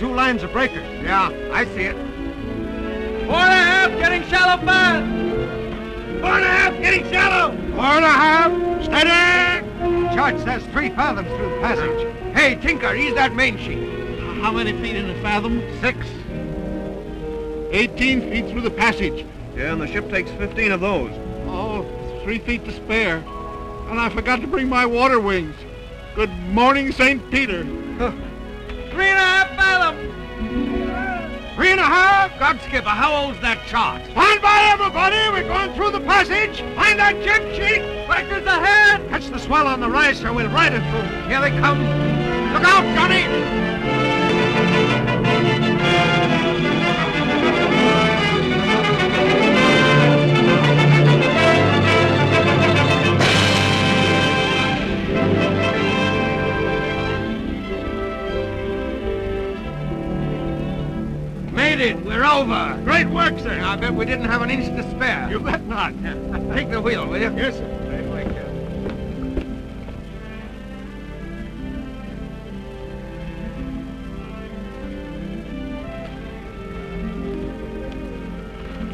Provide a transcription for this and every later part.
two lines of breakers. Yeah, I see it. Four and a half, getting shallow fast. Four and a half, getting shallow. Four and a half. Steady. Judge says three fathoms through the passage. Hey, Tinker, ease that main sheet. How many feet in a fathom? Six. 18 feet through the passage. Yeah, and the ship takes 15 of those. Oh, three feet to spare. And I forgot to bring my water wings. Good morning, St. Peter. God, Skipper, how old's that chart? Stand by, everybody. We're going through the passage. Find that jib sheet. Breakers ahead. Catch the swell on the rise, so we'll ride it through. Here they come. Look out, Johnny. Made it. We're over. Great work, sir. I bet we didn't have an inch to spare. You bet not. Take the wheel, will you? Yes, sir.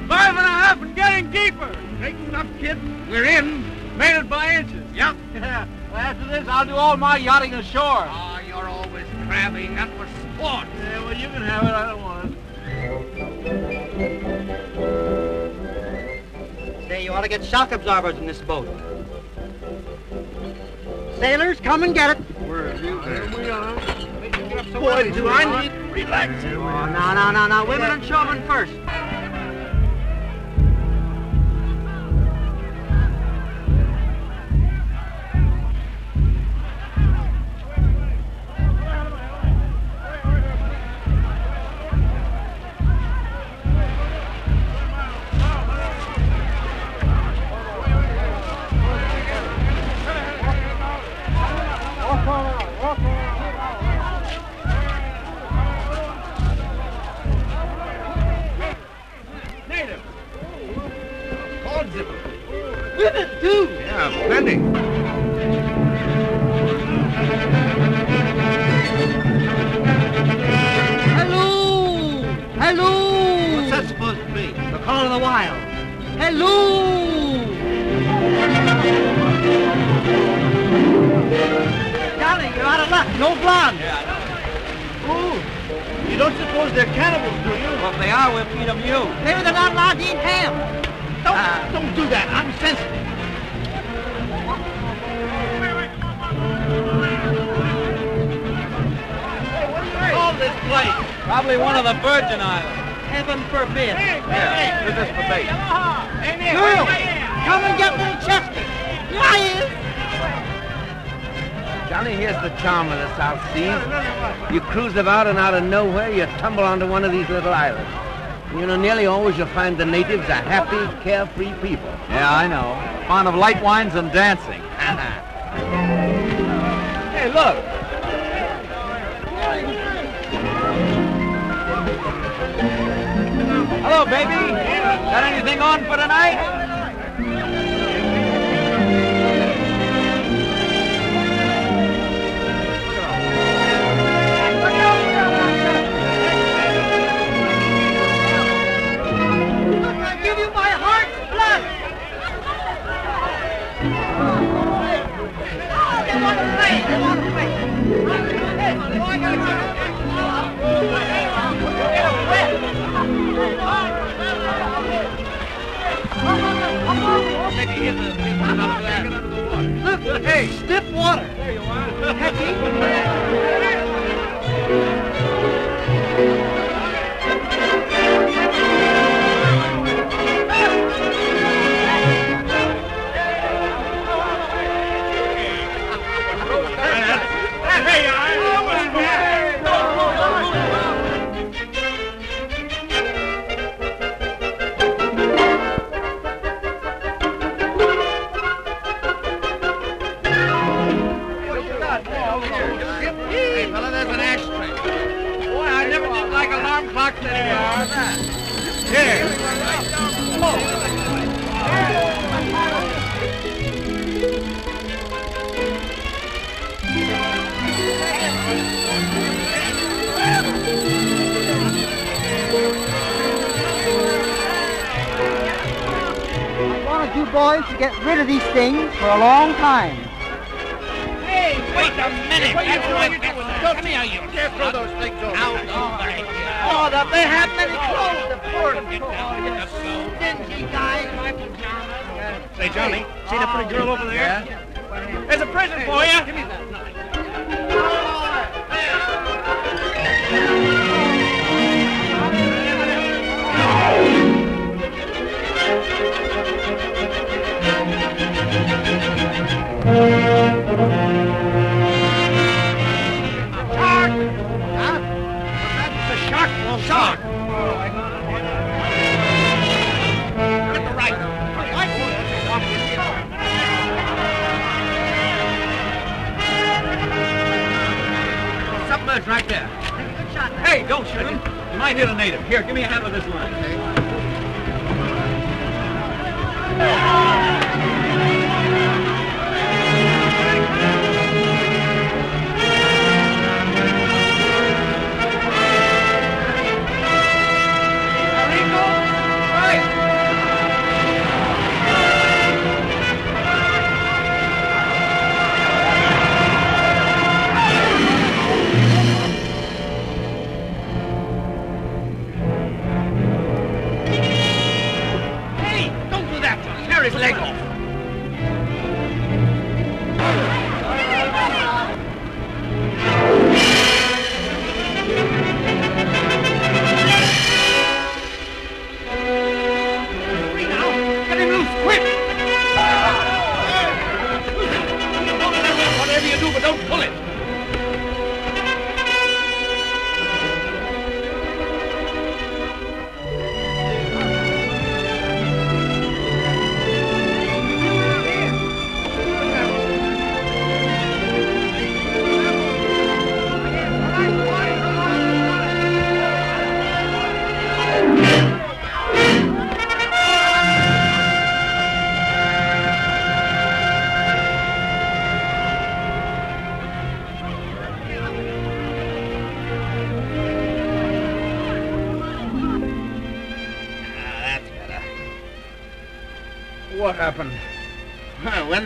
Five and a half and getting deeper. Straighten up, kid. We're in. Made it by inches. Yep. Yeah. Well, after this, I'll do all my yachting ashore. Oh, you're always crabbing. That was sport. Yeah, well, you can have it. Ought to get shock absorbers in this boat. Sailors, come and get it. Boy, do I need relaxing. Oh, no, no, no, no. Women and children first. Here's the charm of the South Seas. You cruise about and out of nowhere, you tumble onto one of these little islands. You know, nearly always you'll find the natives a happy, carefree people. Yeah, I know. Fond of light wines and dancing. hey, look. Hello, baby. Got anything on for tonight? Hey, stiff water. There you are. Hey, you boys to get rid of these things for a long time. Hey, wait a minute. That's what you're doing. Come here, you. Can't throw those things over Oh, the, they have many clothes, the poor Get down, get the stingy guys. Say, Johnny, see that pretty girl over there? There's a present for you. Shark. Get the right. Submerged right there. Hey, don't shoot him. You might hit a native. Here, give me a hand with this line.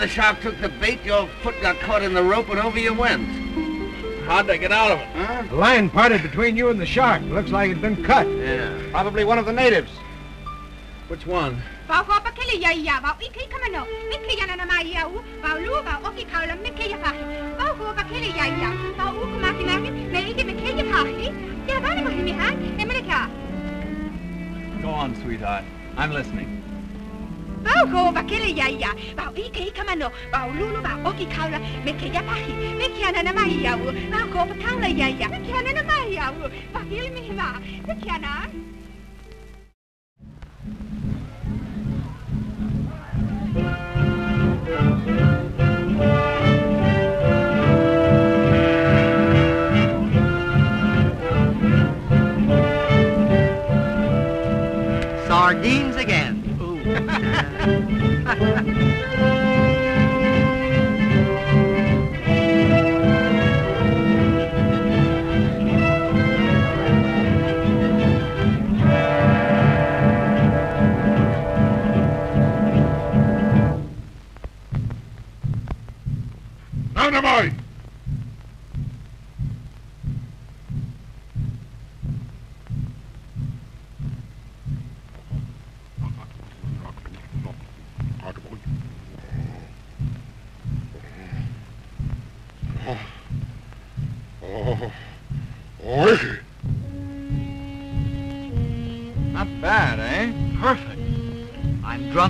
The shark took the bait, your foot got caught in the rope and over you went. How'd they get out of it? Huh? The line parted between you and the shark. Looks like it'd been cut. Yeah. Probably one of the natives. Which one? Go on, sweetheart. I'm ya 데이터만로 루루바 오기 카울라 메케야 바히 메케야 나나마이야우 나 고파 타울라 야야 메케야 나나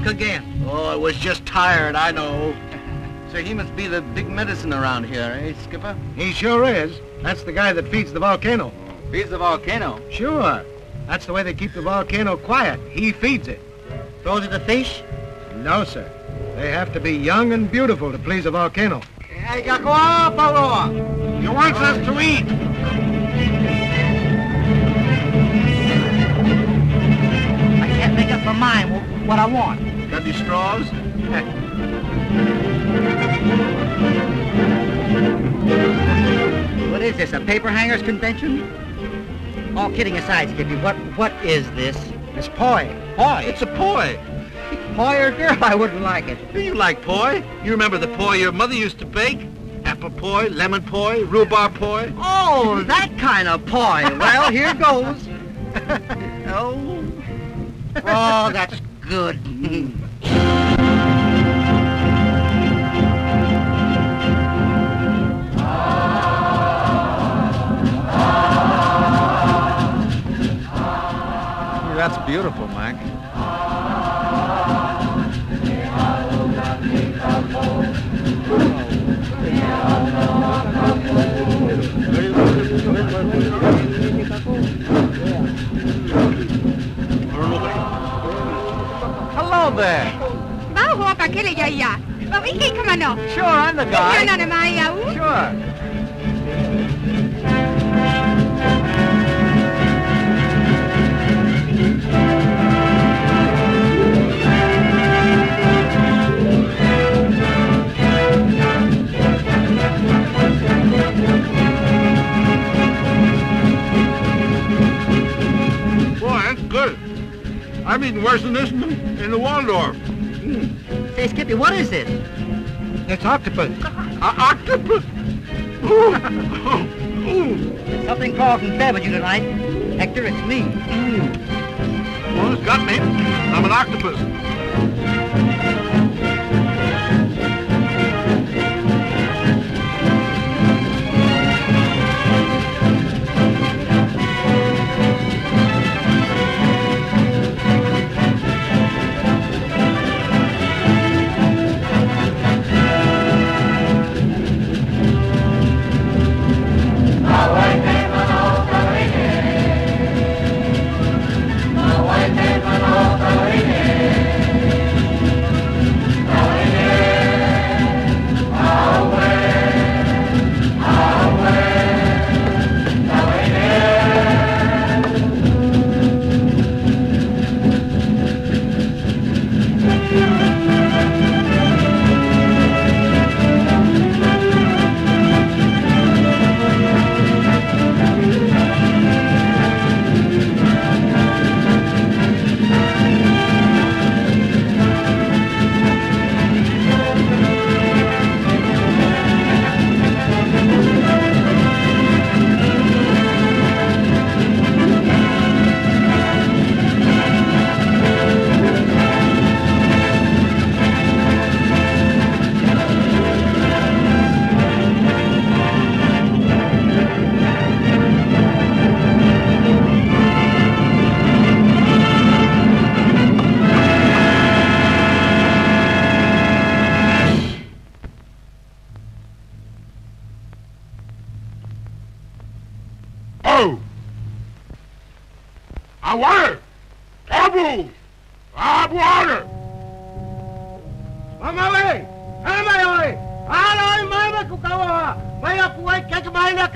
drunk again. Oh, I was just tired, I know. So he must be the big medicine around here, eh, Skipper? He sure is. That's the guy that feeds the volcano. Feeds the volcano. Sure. That's the way they keep the volcano quiet. He feeds it. Throws it to fish? No, sir. They have to be young and beautiful to please a volcano. Hey, go on, He wants us to eat. I can't make up my mind what I want. Straws? What is this, a paper hangers convention? All kidding aside, Skippy, what what is this? It's poi. Poi. It's a poi. Poi or girl, I wouldn't like it. Do you like poi? You remember the poi your mother used to bake? Apple poi, lemon poi, rhubarb poi. Oh, that kind of poi. Well, here goes. oh. Oh, that's good. beautiful, Mike. Hello there. Bao ho pa kele ya ya. Bao oh, ike kamano. Sure, I'm the guy. Yana na maya u. Sure. I'm eating worse than this in the, in the Waldorf. Hmm. Say, Skippy, what is this? It's octopus. A octopus. Ooh. Ooh. Something called with you tonight. Hector, it's me. Hmm. Well, it's got me. I'm an octopus.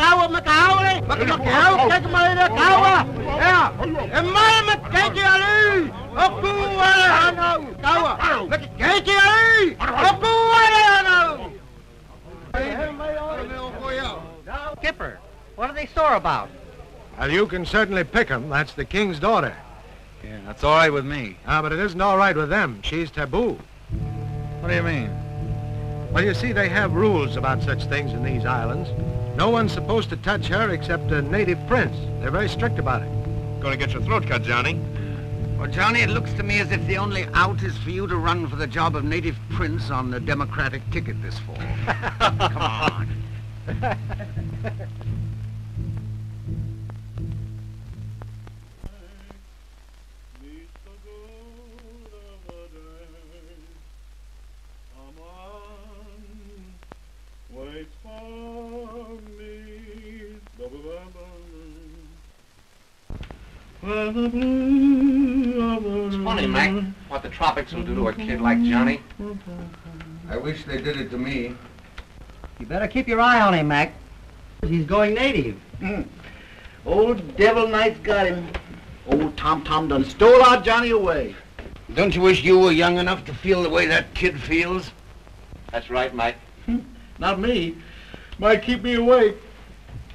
Kek maina kawa makaule! Makakaw kek maina kawa! Ya! Emay makeke ali! Aku wala hanaw! Kawa! Makeke ali! Aku wala hanaw! Skipper, what are they sore about? Well, you can certainly pick 'em. That's the king's daughter. Yeah, that's all right with me. Ah, but it isn't all right with them. She's taboo. What do you mean? Well, you see, they have rules about such things in these islands. No one's supposed to touch her except a native prince. They're very strict about it. Gonna get your throat cut, Johnny. Well, Johnny, it looks to me as if the only out is for you to run for the job of native prince on the Democratic ticket this fall. Come on. It's funny, Mac, what the tropics will do to a kid like Johnny. I wish they did it to me. You better keep your eye on him, Mac. He's going native. Hmm. Old Devil Knight's got him. Old Tom Tom done stole our Johnny away. Don't you wish you were young enough to feel the way that kid feels? That's right, Mike. Hmm. Not me. Might keep me awake.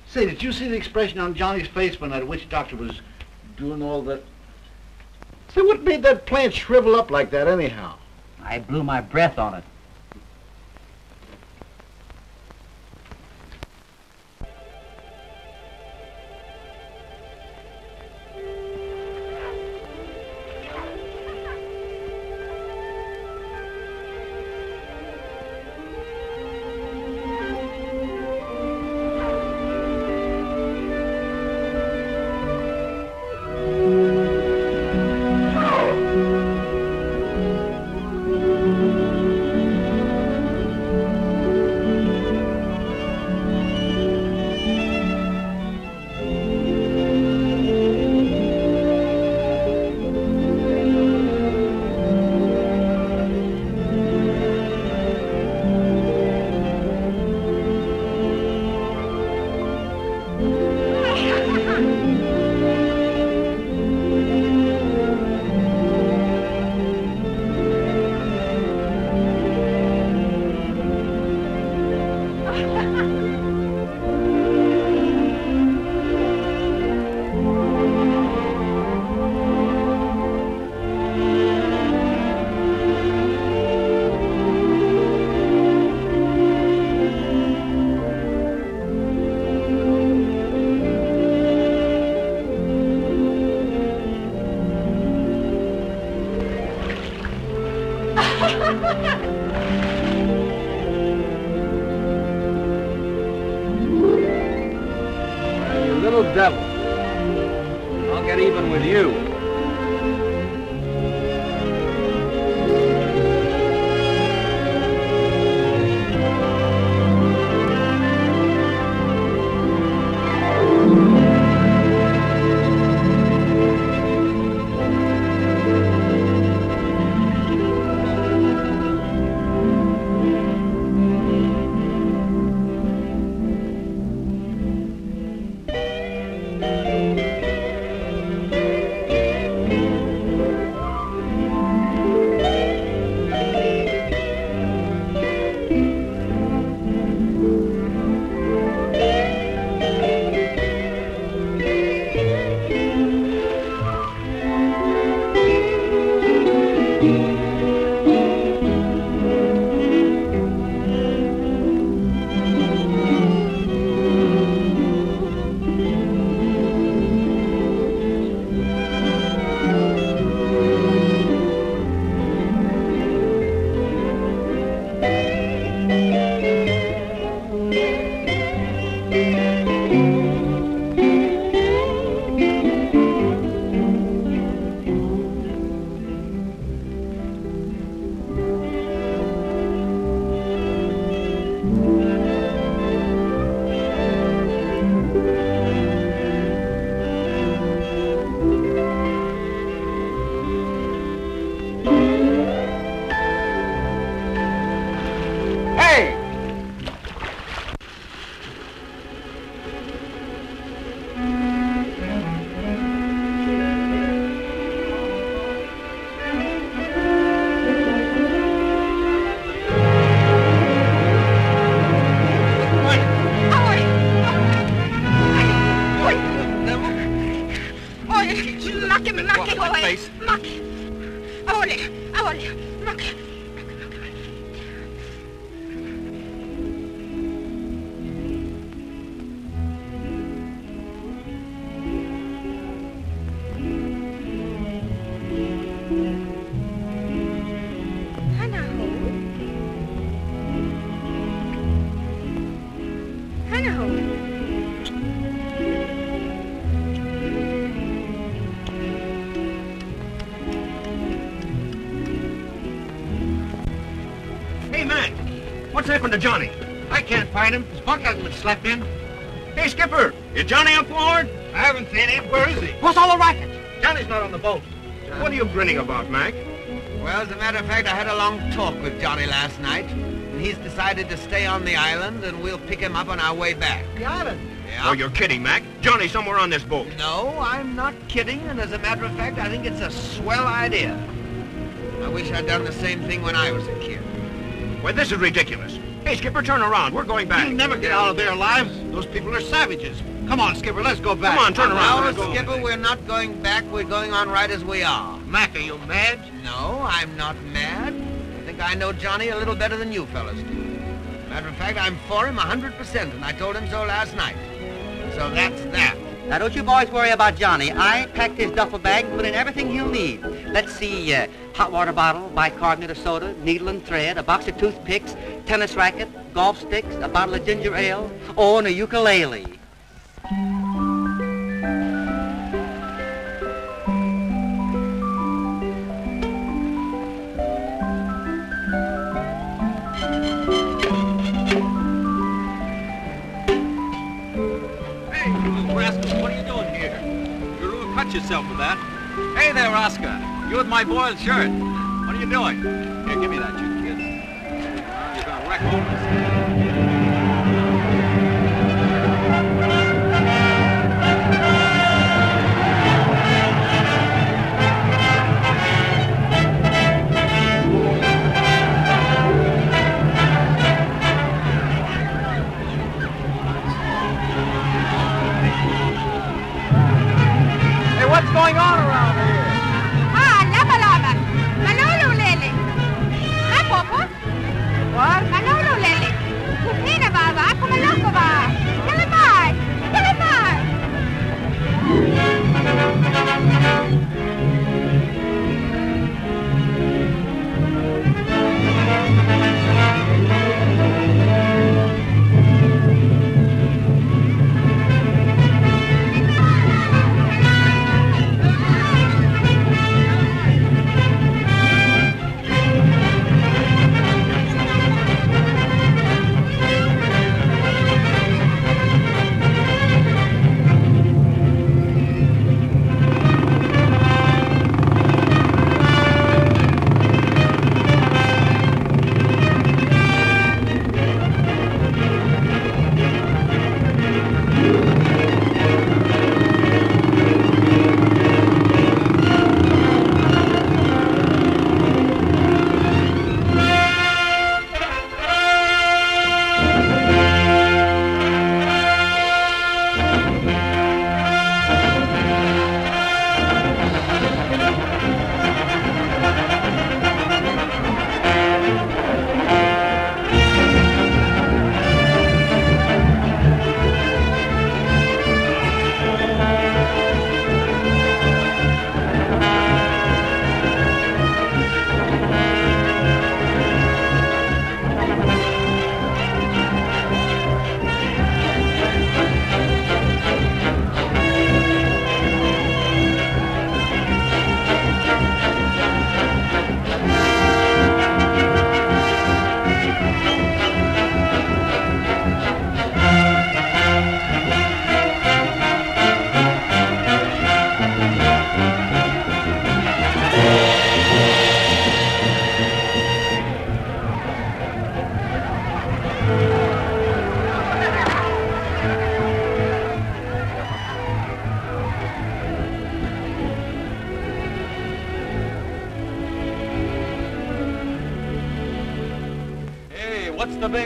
Say, did you see the expression on Johnny's face when that witch doctor was doing all that? Say, what made that plant shrivel up like that anyhow? I blew my breath on it. Happened to Johnny? I can't find him. His bunk hasn't been slept in. Hey, Skipper. Is Johnny aboard? I haven't seen him. Where is he? What's all the racket? Johnny's not on the boat. What are you grinning about, Mac? Well, as a matter of fact, I had a long talk with Johnny last night, and he's decided to stay on the island, and we'll pick him up on our way back. The island. Yeah? Oh, you're kidding, Mac. Johnny's somewhere on this boat. No, I'm not kidding, and as a matter of fact, I think it's a swell idea. I wish I'd done the same thing when I was a kid. Well, this is ridiculous. Hey, Skipper, turn around. We're going back. You'll never get out of there alive. Those Those people are savages. Come on, Skipper, let's go back. Come on, turn around. Now, Let's. Skipper, we're not going back. We're going on right as we are. Mac, are you mad? No, I'm not mad. I think I know Johnny a little better than you fellas do. Matter of fact, I'm for him a 100%, and I told him so last night. So that's that. Now, don't you boys worry about Johnny. I packed his duffel bag and put in everything he'll need. Let's see, uh, hot water bottle, bicarbonate of soda, needle and thread, a box of toothpicks, tennis racket, golf sticks, a bottle of ginger ale, oh, and a ukulele. Hey, little rascals, what are you doing here? You're going to cut yourself with that. Hey there, Oscar. You with my boiled shirt. What are you doing? Here, give me that, you kid. You're to wreck all. Hey, what's going on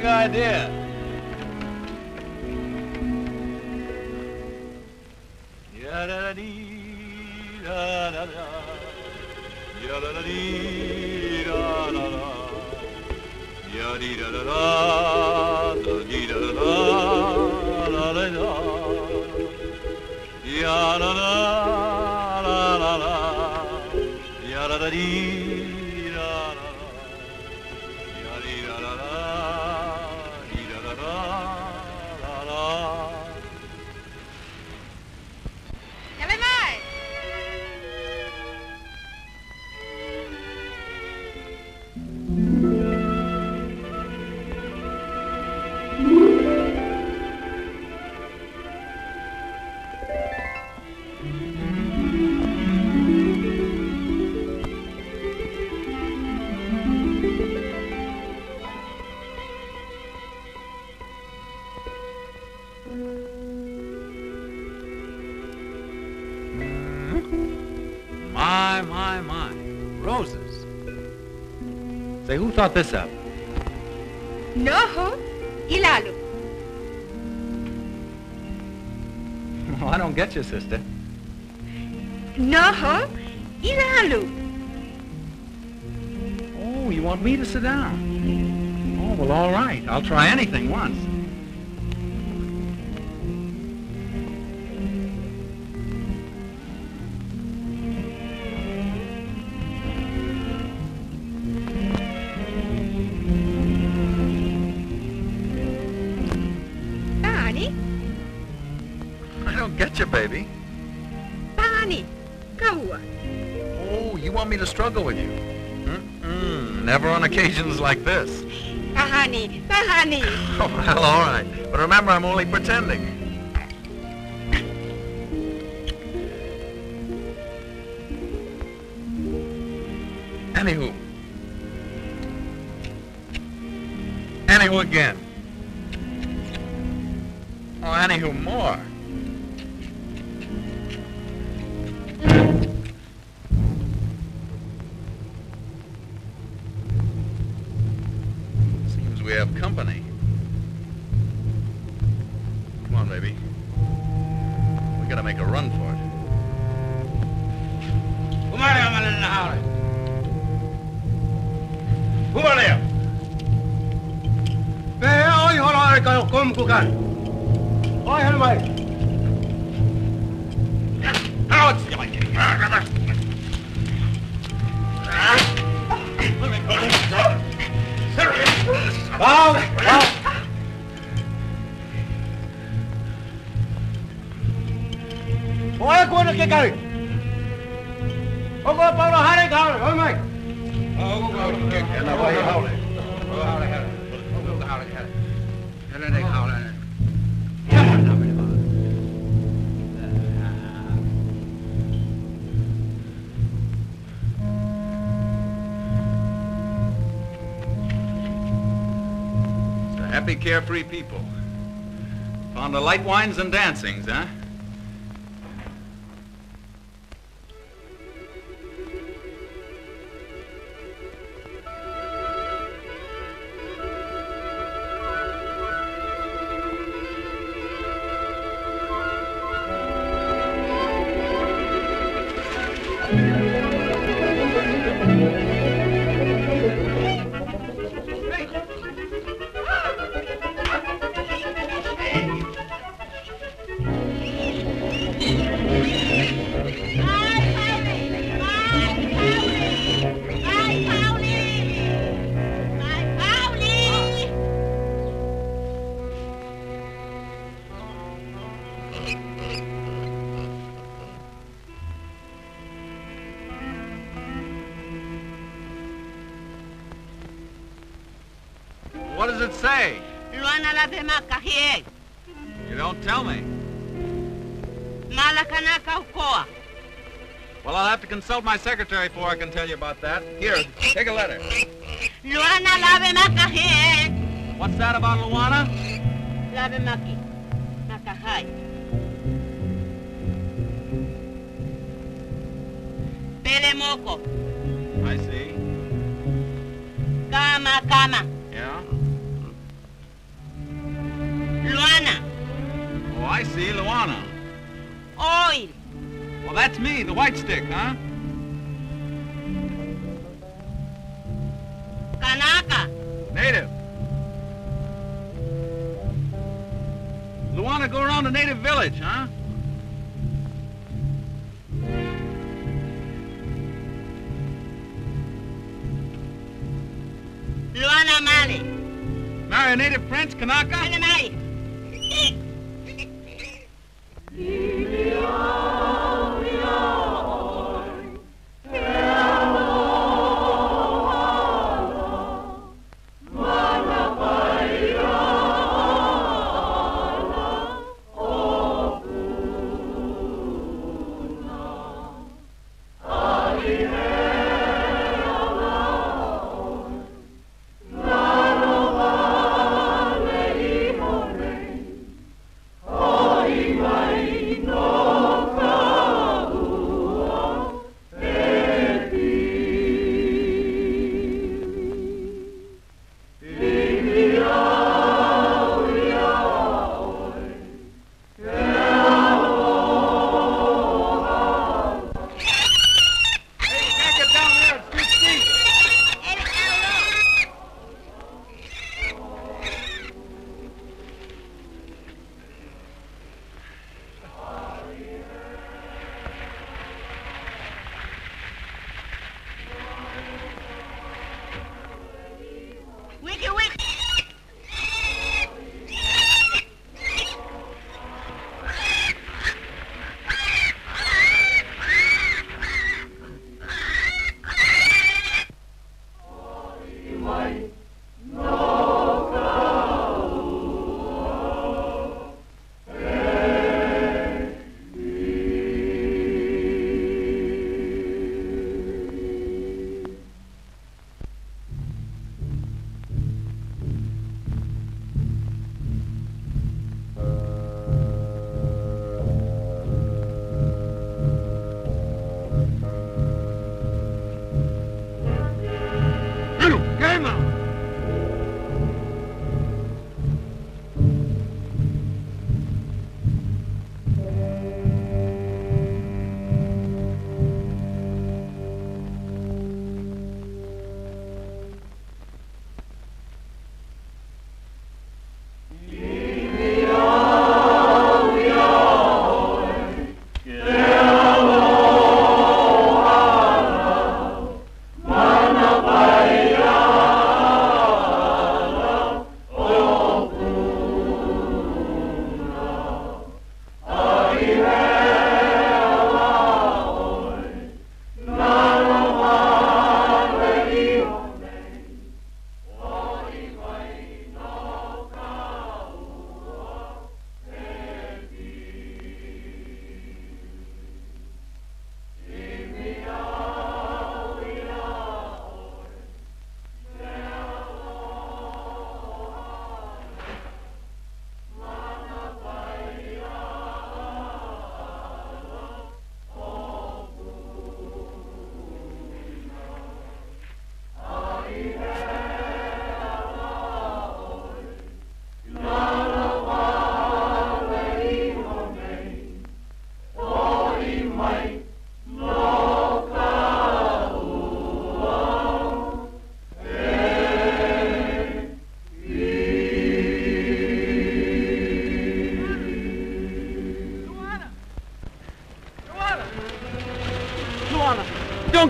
big idea? Ya-da-da-dee-da-da-da. Ya-da-da-dee-da-da-da. Ya-dee-da-da-da. Da-dee-da-da-da. Da-da-da. Ya-da-da-da-da-da. Ya-da-da-dee-da-da-da. Thought this up? Noho. Ilalu. Oh, I don't get you, sister. No, ho ilalu. Oh, you want me to sit down? Oh, well, all right. I'll try anything once. I don't get you, baby. pani, kaua. Oh, you want me to struggle with you? Mm-mm, never on occasions like this. Pahani, pahani. Oh, well, all right. But remember, I'm only pretending. Anywho. Anywho again. America eu como, Kugan. Vai, Helmai. Down, down. Boy, go to kick out. Oh, go, Paulo, hurry down. Oh, Mike. Oh, go, kick out. Oh, hurry, hurry. Happy, carefree people. Found the light wines and dancings, huh? Consult my secretary before I can tell you about that. Here, take a letter. Luana la bema kahie. What's that about Luana? Luana male. Marry a native prince, Kanaka? Male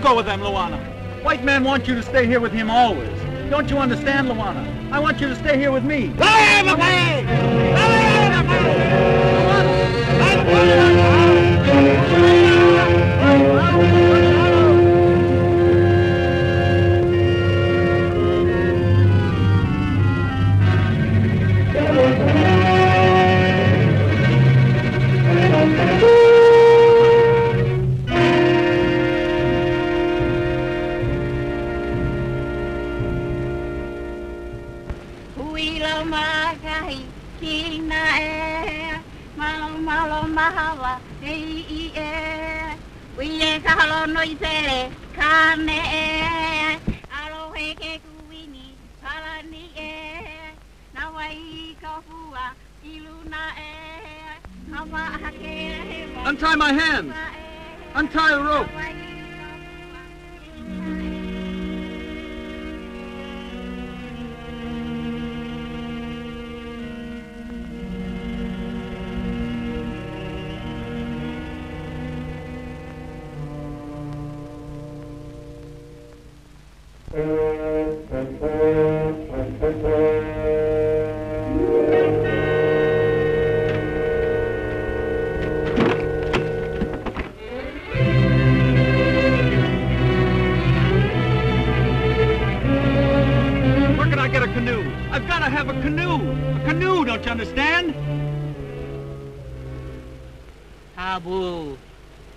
go with them, Luana. White man wants you to stay here with him always. Don't you understand, Luana? I want you to stay here with me. Huilo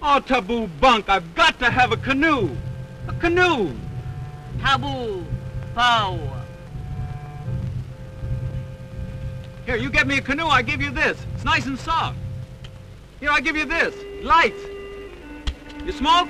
Oh, taboo bunk. I've got to have a canoe. A canoe. Taboo. Pow. Here, you get me a canoe, I give you this. It's nice and soft. Here, I give you this. Lights. You smoke?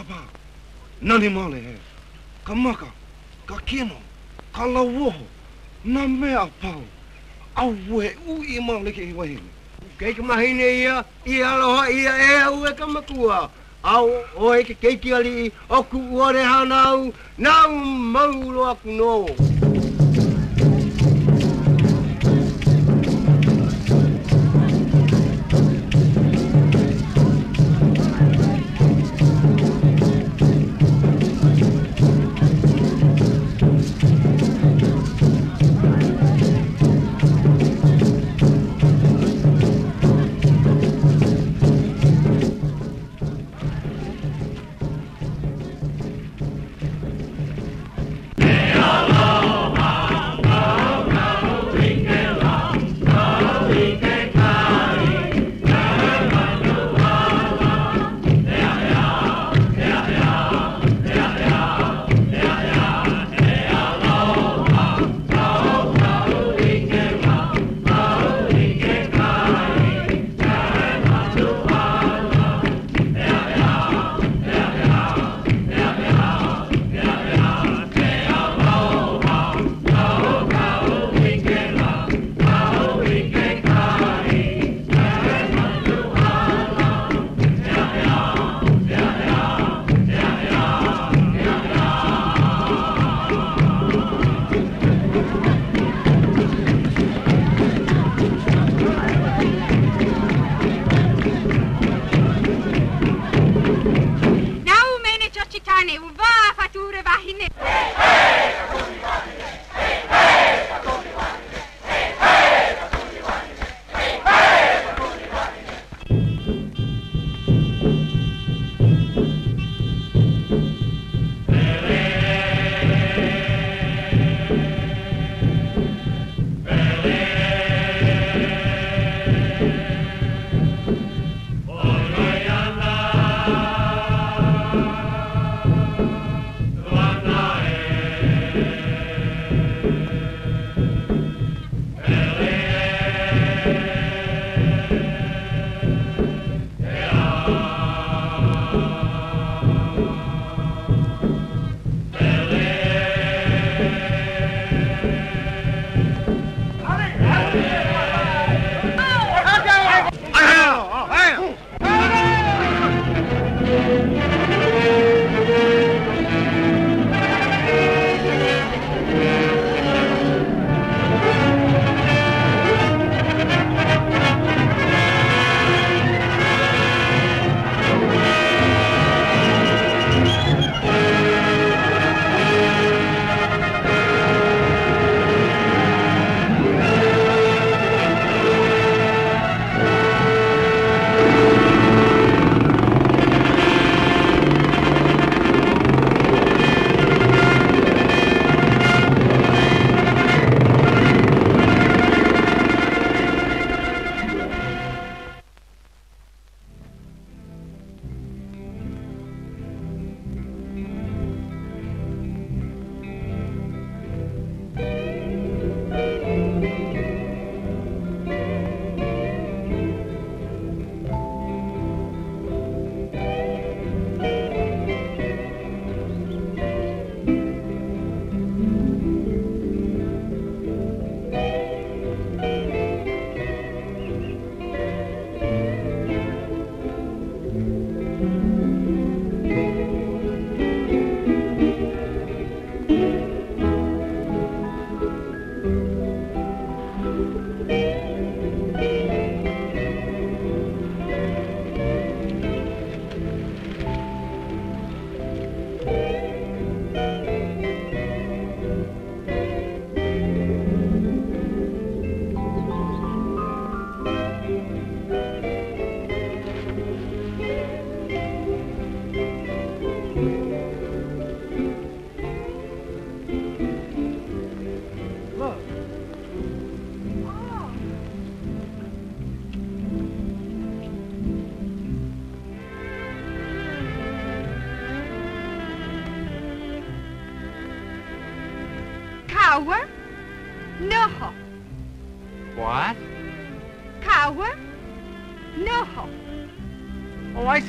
Papa, nani male he. Ka maka, ka kino, ka lawoho, na mea pau. Au we u i male ke i wahine. Kei ka mahine ia, i aloha ia e au e ka makua. Au o e ke keiki ali oku ku uare hanau, nau maulo aku no.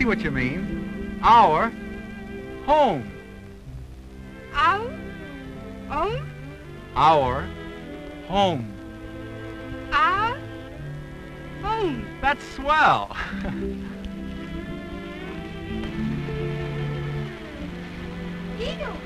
see what you mean. Our home. Our home? Our home. Our home. That's swell. Eagle.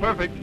perfect.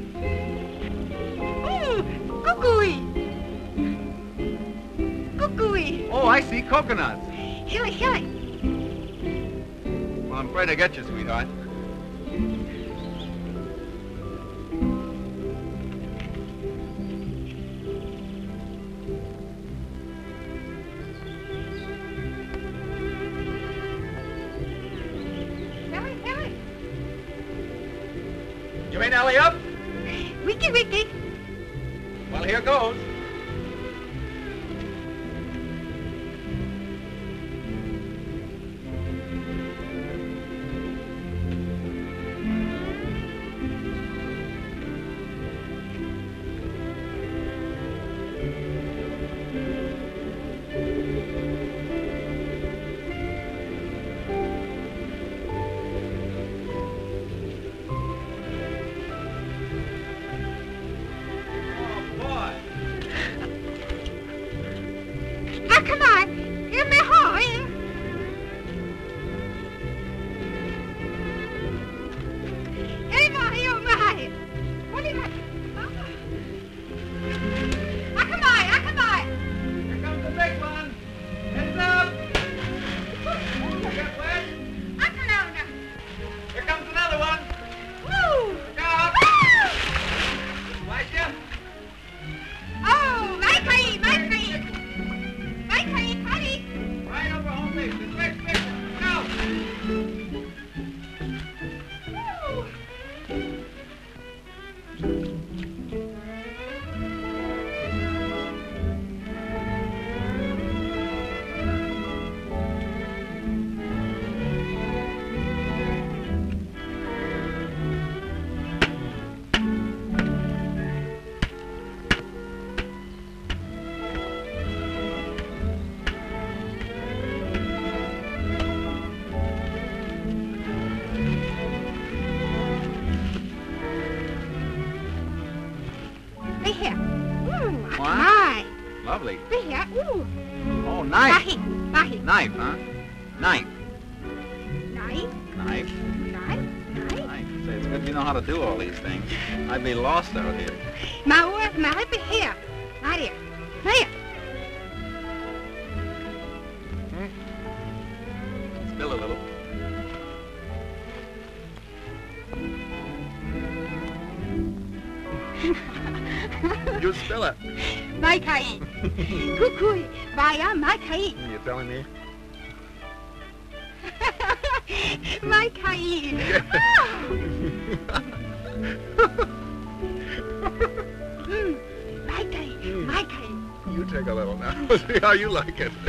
second.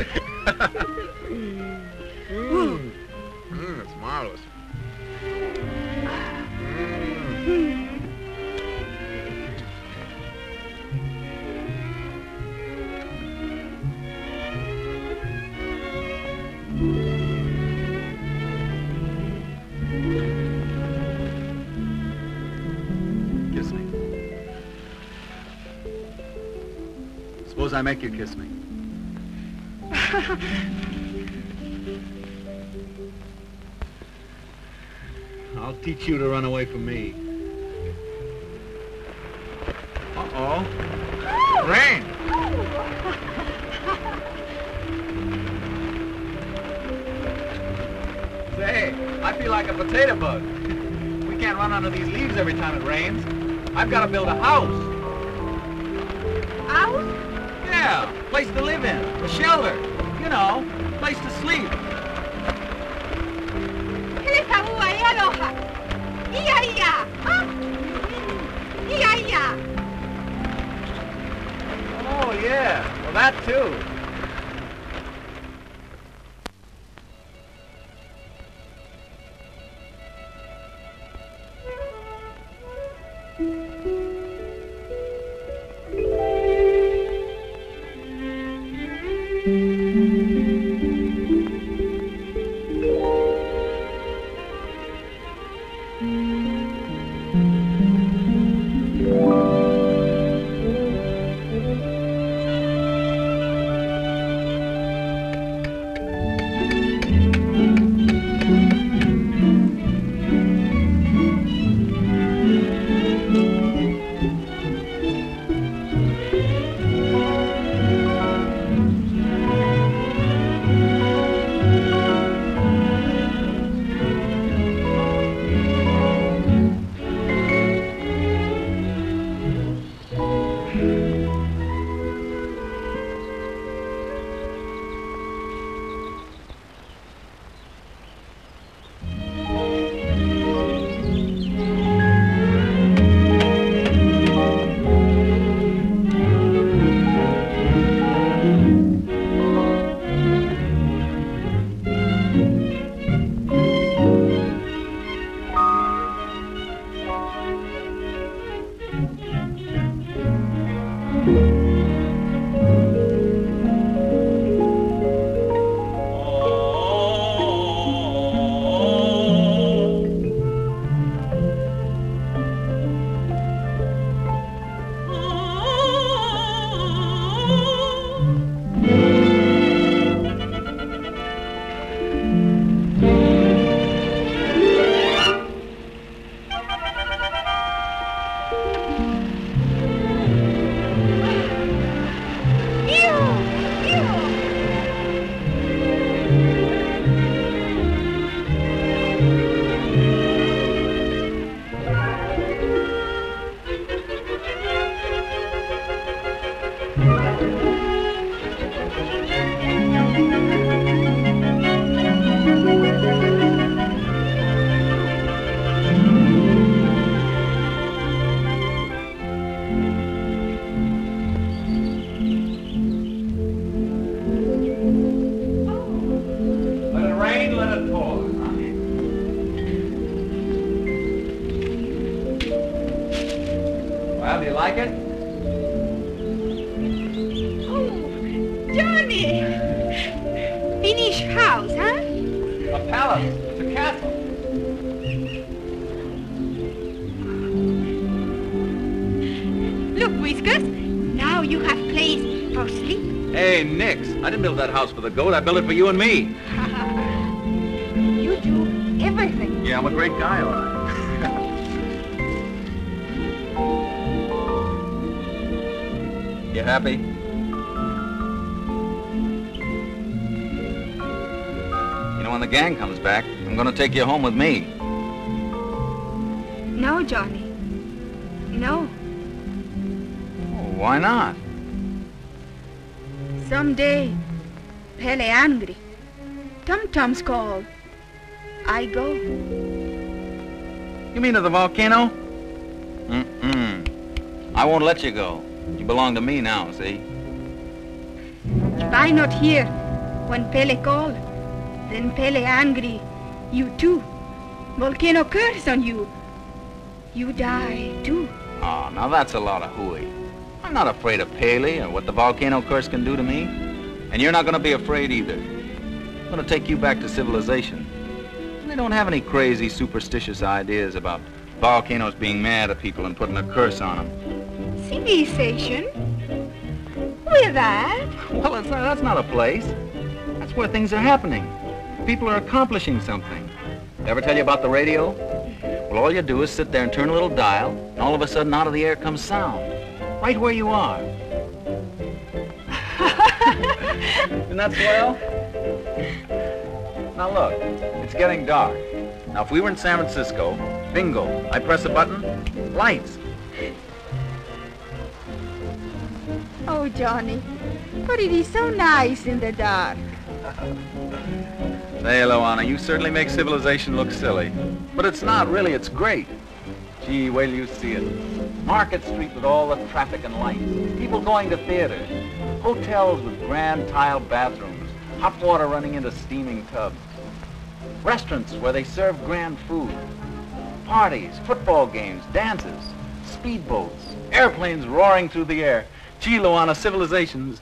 mm. Mm, it's marvelous. Mm. Kiss me. Suppose I make you kiss me. Can't run under these leaves every time it rains. I've got to build a house. House? Yeah, place to live in, a shelter. You know, place to sleep. Hele saua e aloha. Ia ia. Ah. Ia ia. Oh, yeah. Well, that too. Build that house for the goat. I built it for you and me. you do everything. Yeah, I'm a great guy, all right. you happy? You know, when the gang comes back, I'm gonna take you home with me. No, Johnny. No. Oh, why not? Someday, Pele angry. Tom-toms call. I go. You mean to the volcano? Mm-mm. I won't let you go. You belong to me now, see? If I not here when Pele call, then Pele angry. You too. Volcano curse on you. You die too. Oh, now that's a lot of hooey. I'm not afraid of Pele or what the volcano curse can do to me. And you're not gonna be afraid either. I'm gonna take you back to civilization. They don't have any crazy, superstitious ideas about volcanoes being mad at people and putting a curse on them. Civilization? with that? Well, not, uh, that's not a place. That's where things are happening. People are accomplishing something. Ever tell you about the radio? Well, all you do is sit there and turn a little dial, and all of a sudden out of the air comes sound. Right where you are. Isn't that swell? Now look, it's getting dark. Now if we were in San Francisco, bingo, I press a button, lights. Oh, Johnny, but it is so nice in the dark. Say, Luana, you certainly make civilization look silly. But it's not really, it's great. Gee, wait till you see it. Market Street with all the traffic and lights. People going to theaters. Hotels with grand tile bathrooms. Hot water running into steaming tubs. Restaurants where they serve grand food. Parties, football games, dances, speedboats, airplanes roaring through the air. Gee, Luana, civilization's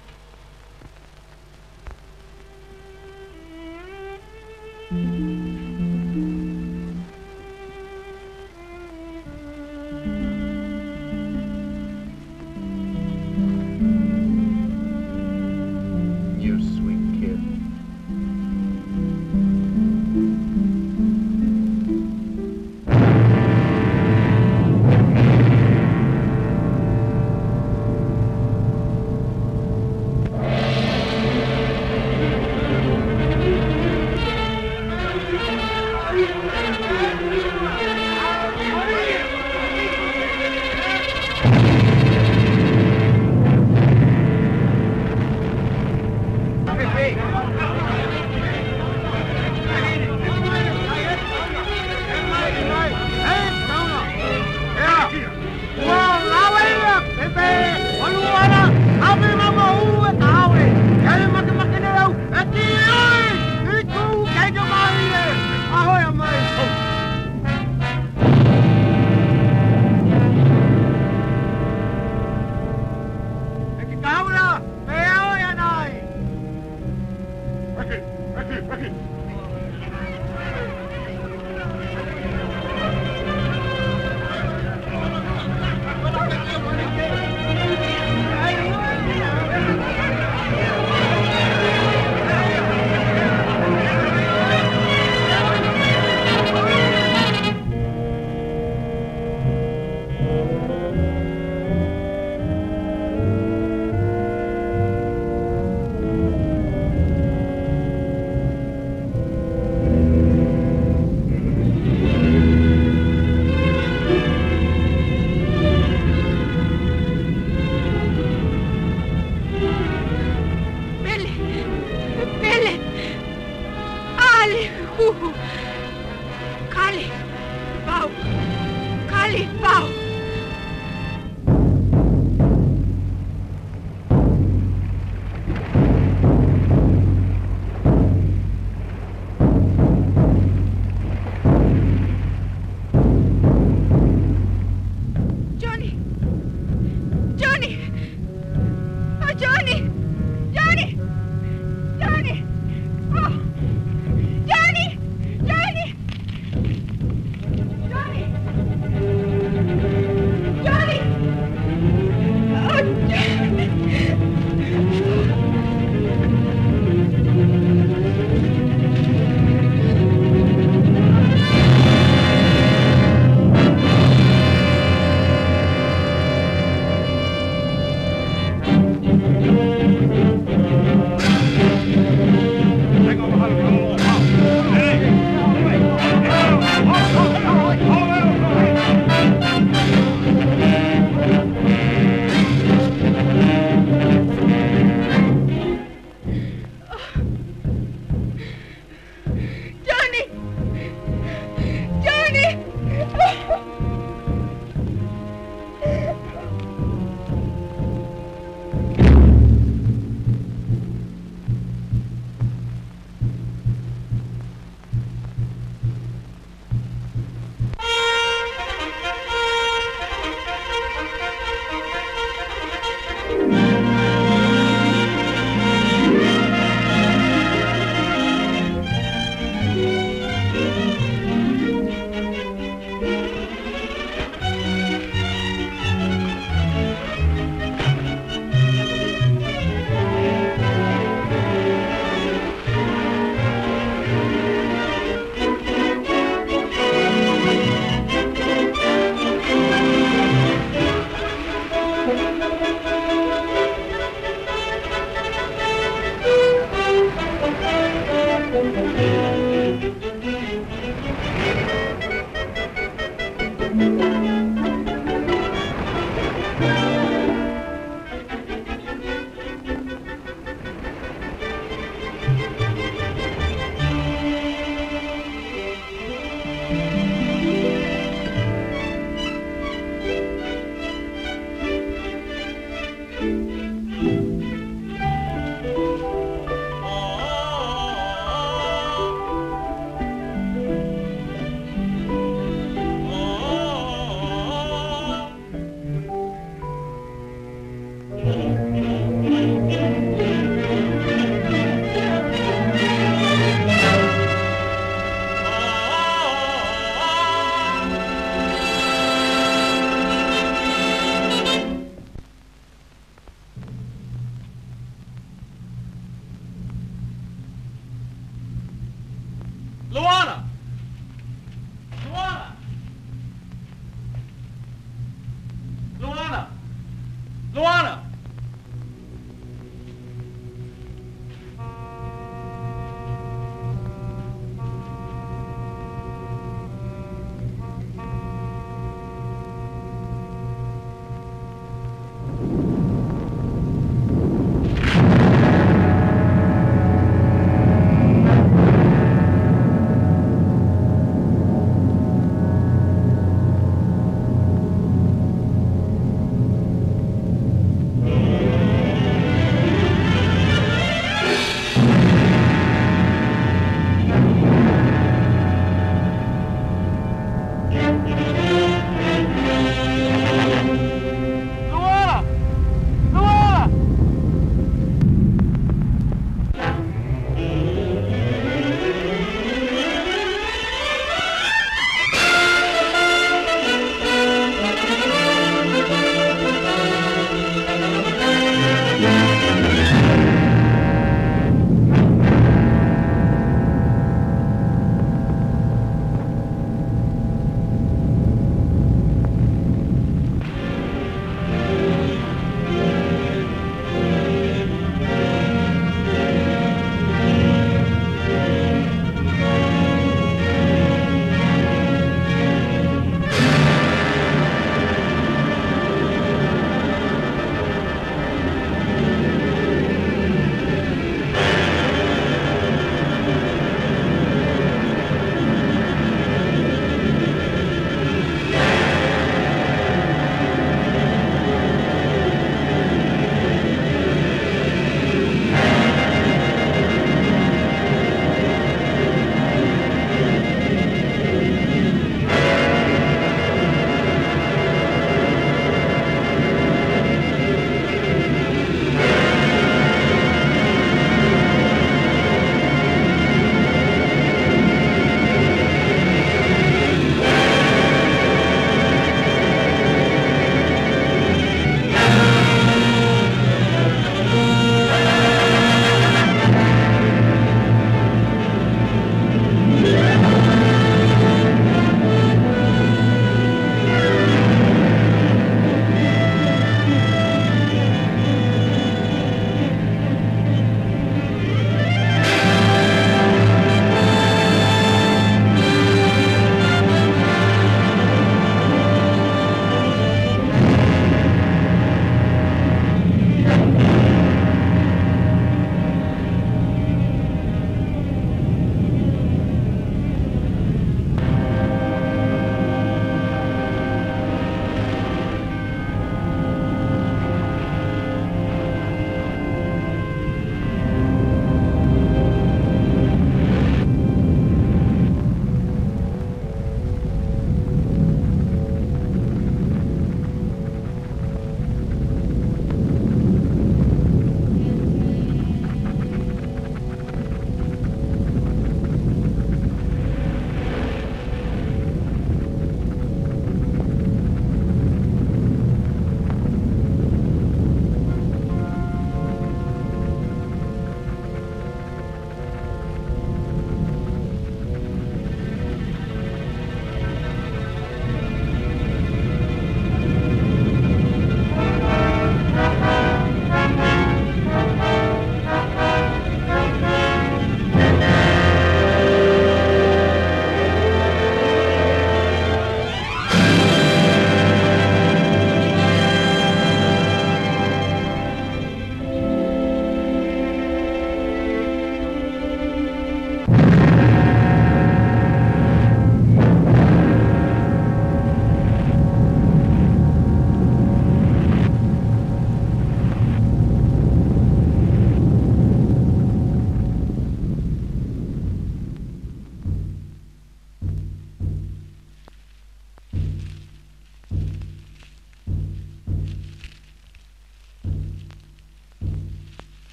气爆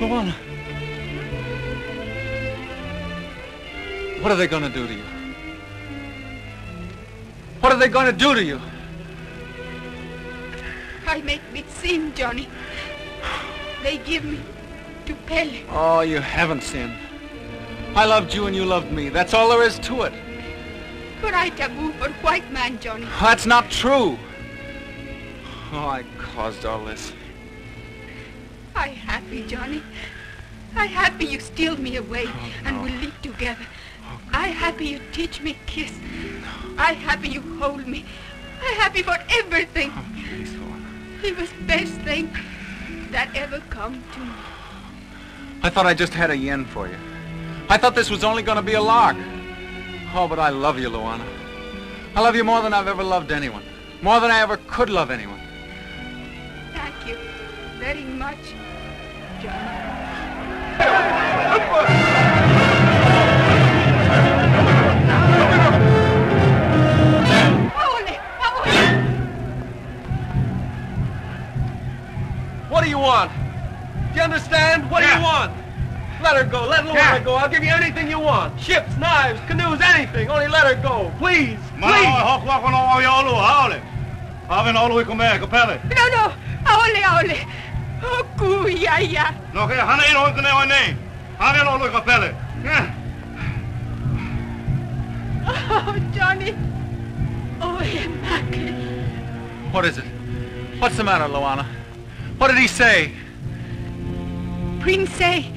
Luana. What are they gonna do to you? What are they gonna do to you? I make me sin, Johnny. They give me to Pele. Oh, you haven't sinned. I loved you and you loved me. That's all there is to it. But I taboo for white man, Johnny. That's not true. Oh, I caused all this. Happy, Johnny. I happy you steal me away oh, and we live together. Oh, I happy you teach me kiss. I happy you hold me. I happy for everything. It was best thing that ever come to me. I thought I just had a yen for you. I thought this was only going to be a lark. Oh, but I love you, Luana. I love you more than I've ever loved anyone. More than I ever could love anyone. Thank you very much. What do you want? Do you understand? What do you want? Let her go. Let Luana go. I'll give you anything you want. Ships, knives, canoes, anything. Only let her go. Please. Please. o hok wako no o yolu haole. Ave no lui come kapele. No, no. Aole, aole. Oh, kuyaya. No ke hana ino kene o nei. Ave no lui kapele. Oh, Johnny. Oh, Emake. What is it? What's the matter, Luana? What did he say? Prince say,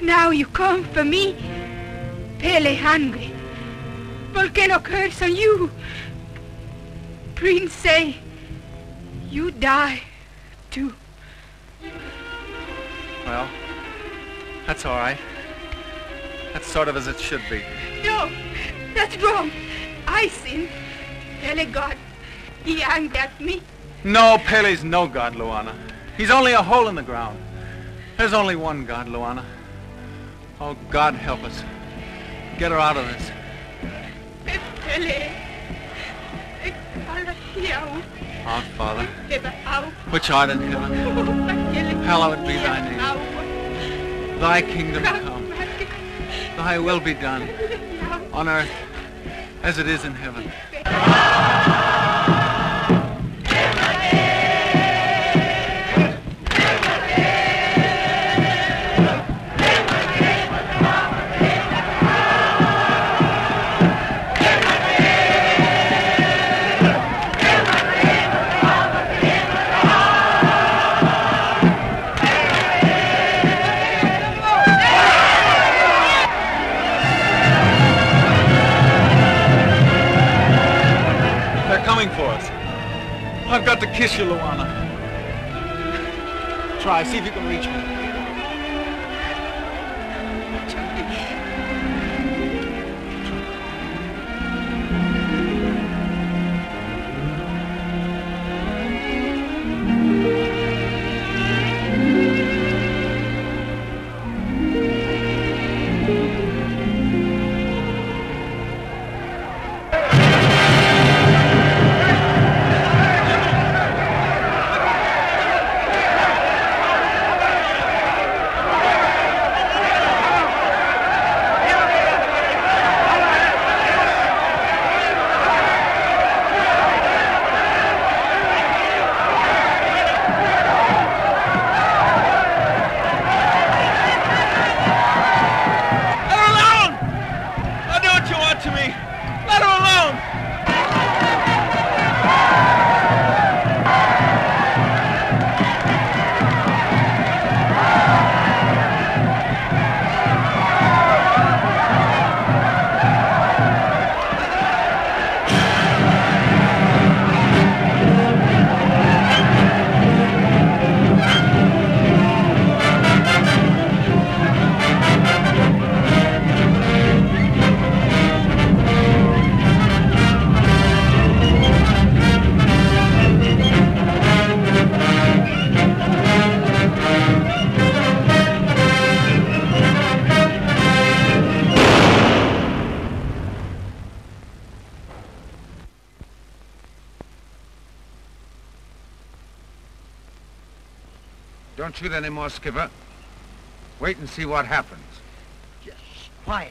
now you come for me. Pele hungry. Volcano curse on you. Prince say, you die Well, that's all right. That's sort of as it should be. No, that's wrong. I sin. Pele God, he angry at me. No, Pele's no god, Luana. He's only a hole in the ground. There's only one God, Luana. Oh, God help us. Get her out of this. Pele. Hiau. Our Father, which art in heaven, hallowed be thy name. Thy kingdom come. Thy will be done on earth as it is in heaven. Kiss you, Luana. Try, see if you can reach me. Shoot any more, Skipper. Wait and see what happens. Just quiet.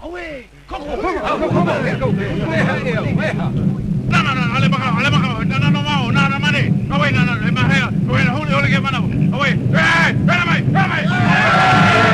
Away! Go, go, go, go, go, go. No, no, no, ale baka, ale baka, no, no, no, no, no, no, mani. No, wait, no, no, no, my hair. Wait, hold it, hold it, get mano. Oh, wait, hey, run away, run away. Oh,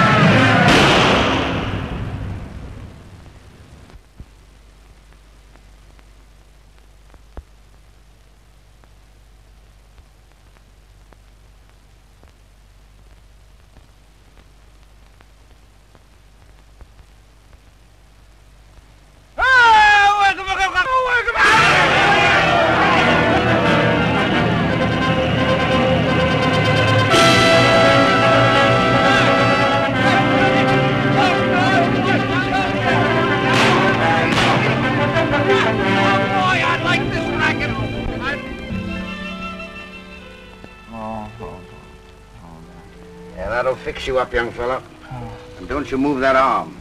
up, young fella. Oh. And don't you move that arm.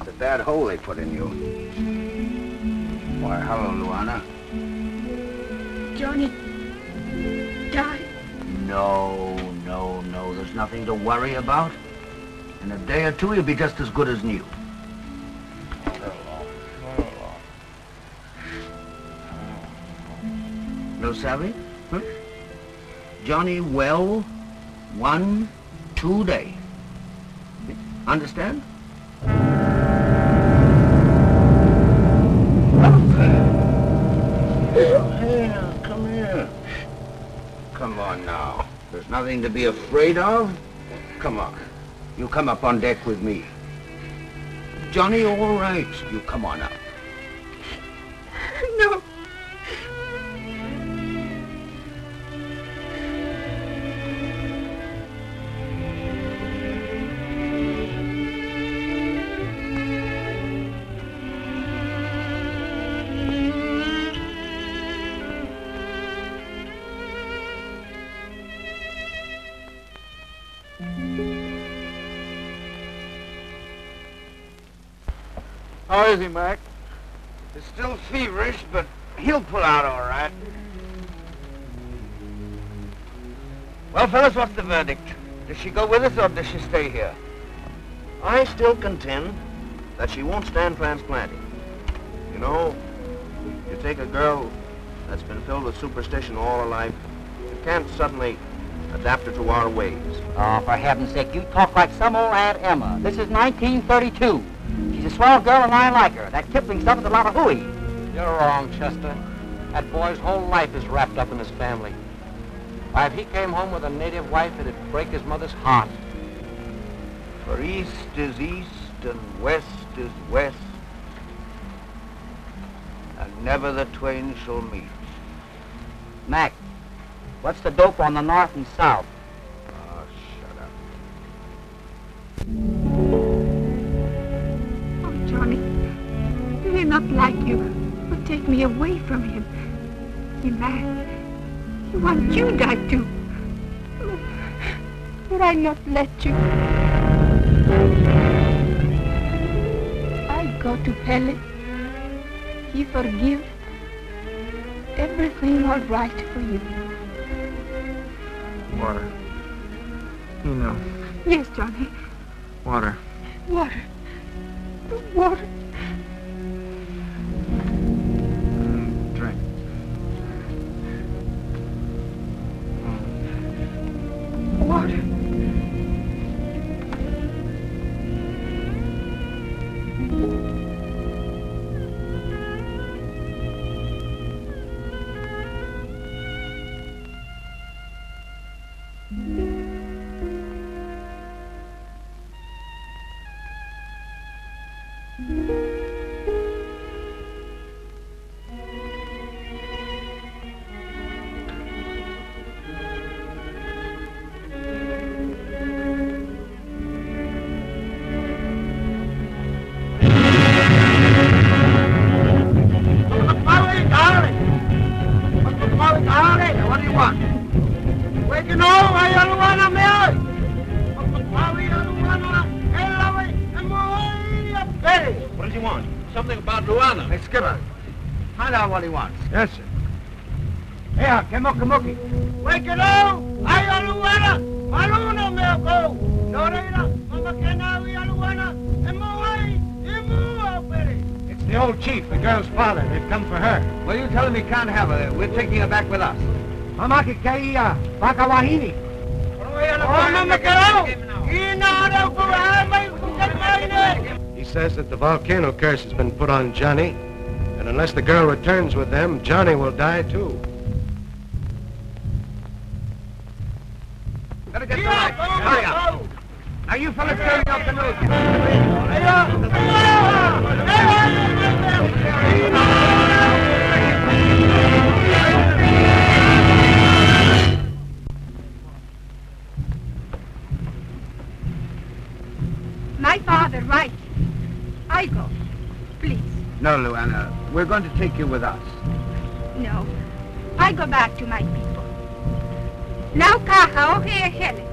It's a bad hole they put in you. Why, hello, Luana. Johnny died. No, no, no. There's nothing to worry about. In a day or two, you'll be just as good as new. No savvy? Huh? Hmm? Johnny well, one, two day. Understand? Here, come here. Come on now. There's nothing to be afraid of. Come on. You come up on deck with me. Johnny, all right. You come on up. No. How is he, Mac? He's still feverish, but he'll pull out all right. Well, fellas, what's the verdict? Does she go with us or does she stay here? I still contend that she won't stand transplanting. You know, you take a girl that's been filled with superstition all her life, you can't suddenly adapt her to our ways. Oh, for heaven's sake, you talk like some old Aunt Emma. This is 1932. She's a swell girl and I like her. That Kipling stuff is a lot of hooey. You're wrong, Chester. That boy's whole life is wrapped up in his family. Why, if he came home with a native wife, it'd break his mother's heart. For east is east and west is west, and never the twain shall meet. Mac, what's the dope on the north and south? Not like you or take me away from him? He mad. He want you die too. Would I not let you? I go to Pele. He forgive. Everything all right for you. Water. You know, Yes, Johnny. water. Water. The water. Moki moki. Wai ke rau, ai aluana, maluna mea kou. Noreira, mama ke nau i aluana, e mo ai, i mu au pere. It's the old chief, the girl's father. They've come for her. Well, you tell him he can't have her. We're taking her back with us. Mama ke kia, baka wahini. Mama ke rau, i na rau ko ai mai kukat mai ne. He says that the volcano curse has been put on Johnny, and unless the girl returns with them, Johnny will die too. Better get the light. Hurry up. Now, you fellas carry your canoes. My father, right. I go. Please. No, Luana. We're going to take you with us. No. I go back to my people. Now kaha o he hele.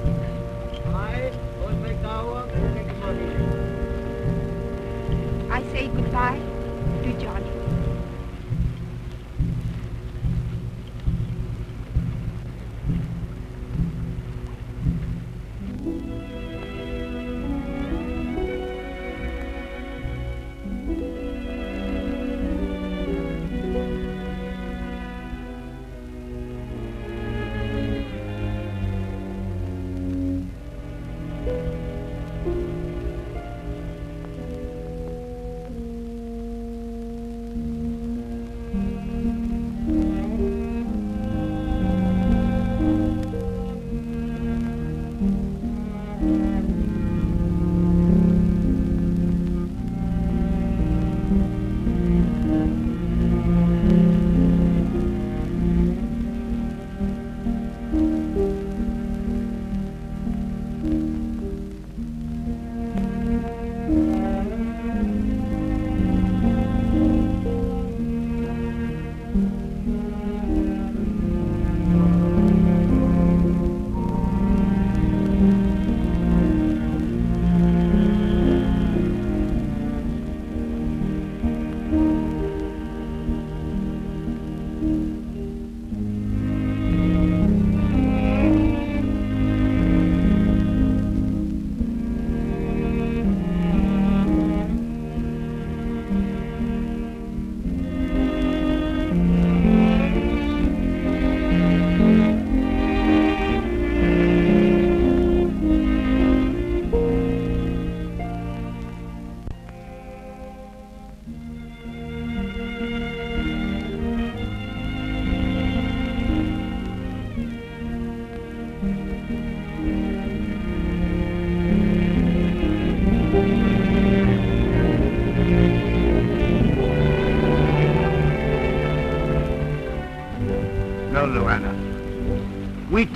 I say goodbye to Johnny.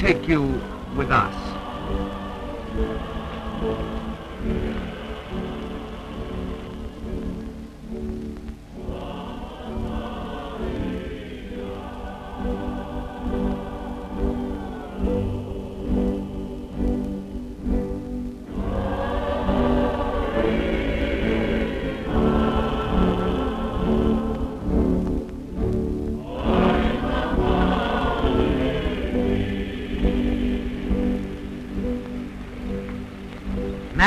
Take you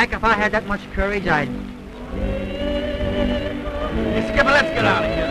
Mac, if I had that much courage, I'd... Hey, Skipper, let's get out of here.